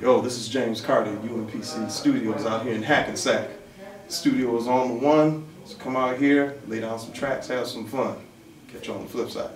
Yo, this is James Carter, UMPC Studios out here in Hackensack. Studio is on the one, so come out here, lay down some tracks, have some fun. Catch you on the flip side.